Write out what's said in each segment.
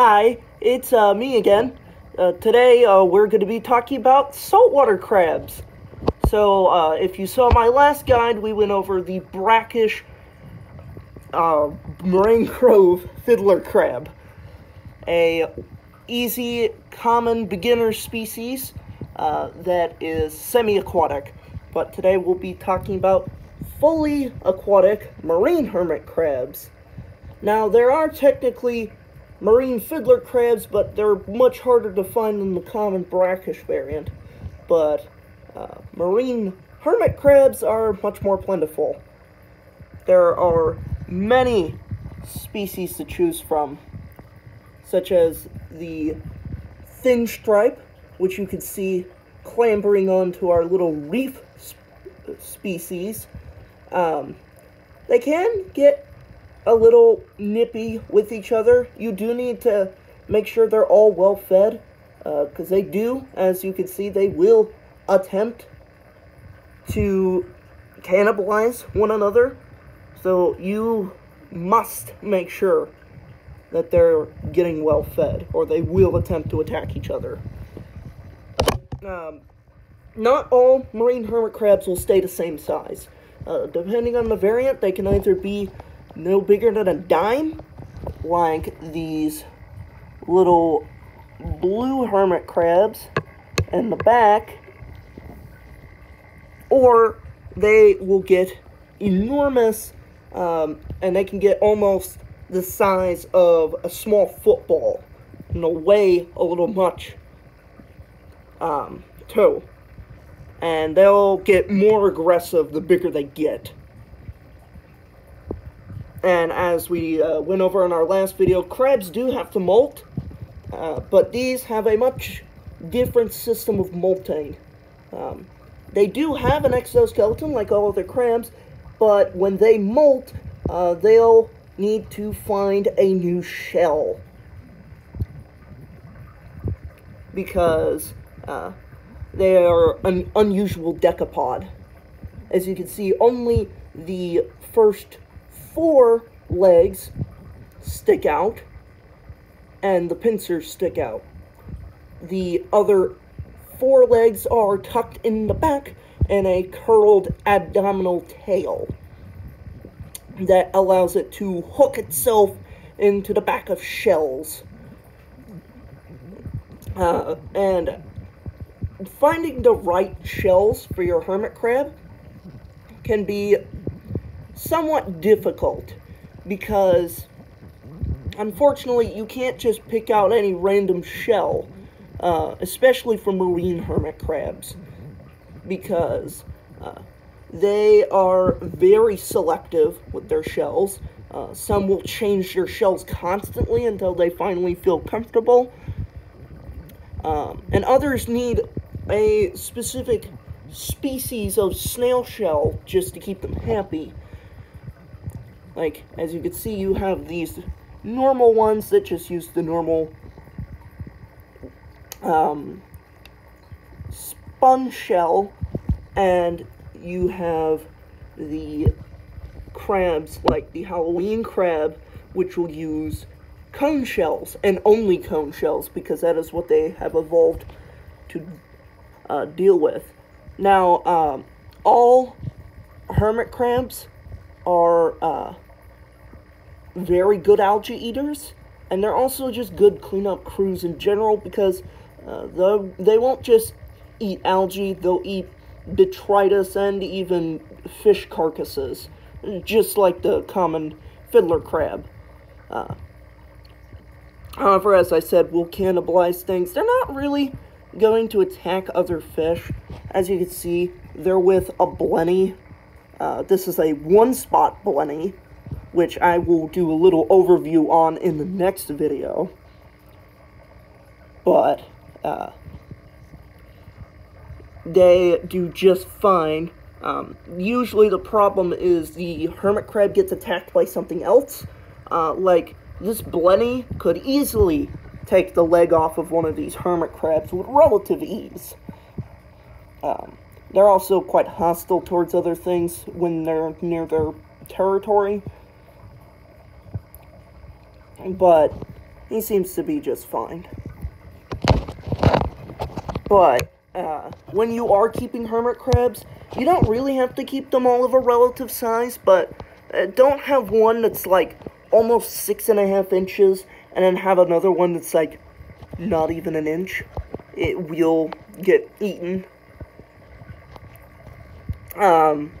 Hi, it's uh, me again. Uh, today uh, we're going to be talking about saltwater crabs. So, uh, if you saw my last guide, we went over the brackish uh, mangrove fiddler crab, a easy, common beginner species uh, that is semi-aquatic. But today we'll be talking about fully aquatic marine hermit crabs. Now, there are technically marine fiddler crabs, but they're much harder to find than the common brackish variant. But uh, marine hermit crabs are much more plentiful. There are many species to choose from, such as the thin stripe, which you can see clambering onto our little reef sp species. Um, they can get a little nippy with each other. You do need to make sure they're all well fed, because uh, they do, as you can see, they will attempt to cannibalize one another. So you must make sure that they're getting well fed, or they will attempt to attack each other. Um, not all marine hermit crabs will stay the same size. Uh, depending on the variant, they can either be no bigger than a dime, like these little blue hermit crabs in the back, or they will get enormous, um, and they can get almost the size of a small football, and they'll weigh a little much, um, too. And they'll get more aggressive the bigger they get. And as we uh, went over in our last video, crabs do have to molt, uh, but these have a much different system of molting. Um, they do have an exoskeleton like all other crabs, but when they molt, uh, they'll need to find a new shell. Because uh, they are an unusual decapod. As you can see, only the first four legs stick out, and the pincers stick out. The other four legs are tucked in the back and a curled abdominal tail that allows it to hook itself into the back of shells. Uh, and finding the right shells for your hermit crab can be somewhat difficult because unfortunately you can't just pick out any random shell, uh, especially for marine hermit crabs, because uh, they are very selective with their shells. Uh, some will change their shells constantly until they finally feel comfortable. Um, and others need a specific species of snail shell just to keep them happy. Like, as you can see, you have these normal ones that just use the normal um, sponge shell, and you have the crabs, like the Halloween crab, which will use cone shells, and only cone shells, because that is what they have evolved to uh, deal with. Now, um, all hermit crabs are uh, very good algae eaters, and they're also just good cleanup crews in general because uh, they won't just eat algae, they'll eat detritus and even fish carcasses, just like the common fiddler crab. Uh, however, as I said, will cannibalize things. They're not really going to attack other fish. As you can see, they're with a blenny. Uh, this is a one-spot blenny which I will do a little overview on in the next video. But, uh, they do just fine. Um, usually the problem is the hermit crab gets attacked by something else. Uh, like, this blenny could easily take the leg off of one of these hermit crabs with relative ease. Um, they're also quite hostile towards other things when they're near their territory. But he seems to be just fine. But, uh, when you are keeping hermit crabs, you don't really have to keep them all of a relative size, but uh, don't have one that's like almost six and a half inches, and then have another one that's like not even an inch. It will get eaten. Um,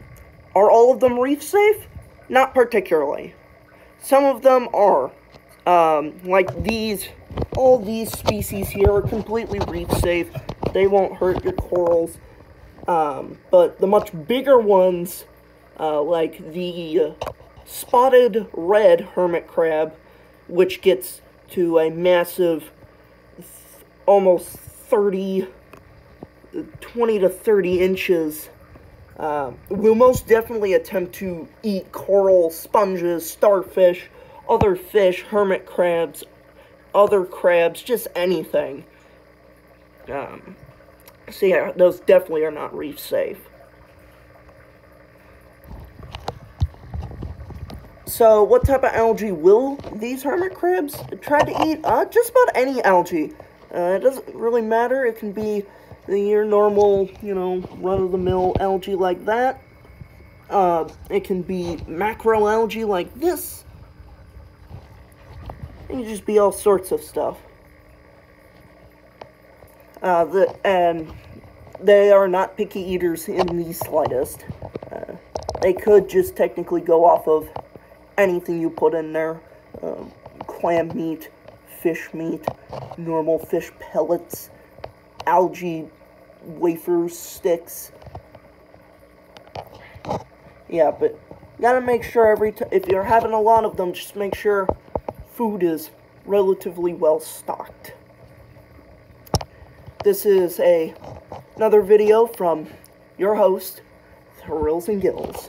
are all of them reef safe? Not particularly. Some of them are. Um, like these, all these species here are completely reef safe. They won't hurt your corals. Um, but the much bigger ones, uh, like the spotted red hermit crab, which gets to a massive, almost 30, 20 to 30 inches, uh, will most definitely attempt to eat coral, sponges, starfish, other fish, hermit crabs, other crabs, just anything. Um, so yeah, those definitely are not reef safe. So, what type of algae will these hermit crabs try to eat? Uh, just about any algae. Uh, it doesn't really matter. It can be your normal, you know, run-of-the-mill algae like that. Uh, it can be macroalgae like this. It can just be all sorts of stuff. Uh, the, and they are not picky eaters in the slightest. Uh, they could just technically go off of anything you put in there. Um, clam meat, fish meat, normal fish pellets, algae wafers, sticks. Yeah, but gotta make sure every time, if you're having a lot of them, just make sure food is relatively well stocked. This is a another video from your host, Thrills and Gills.